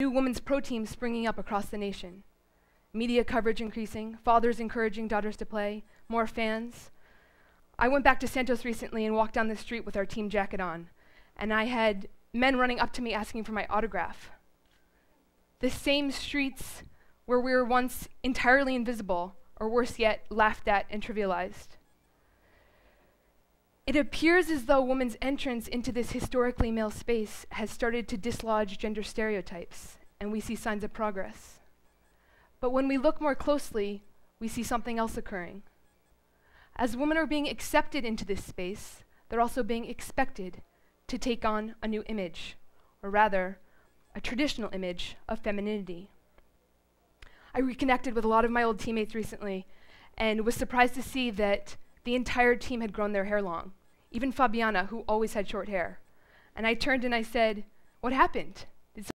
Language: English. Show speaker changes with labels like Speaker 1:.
Speaker 1: new women's pro teams springing up across the nation, media coverage increasing, fathers encouraging daughters to play, more fans. I went back to Santos recently and walked down the street with our team jacket on, and I had men running up to me asking for my autograph. The same streets where we were once entirely invisible, or worse yet, laughed at and trivialized. It appears as though women's entrance into this historically male space has started to dislodge gender stereotypes, and we see signs of progress. But when we look more closely, we see something else occurring. As women are being accepted into this space, they're also being expected to take on a new image, or rather, a traditional image of femininity. I reconnected with a lot of my old teammates recently and was surprised to see that the entire team had grown their hair long, even Fabiana, who always had short hair. And I turned and I said, What happened?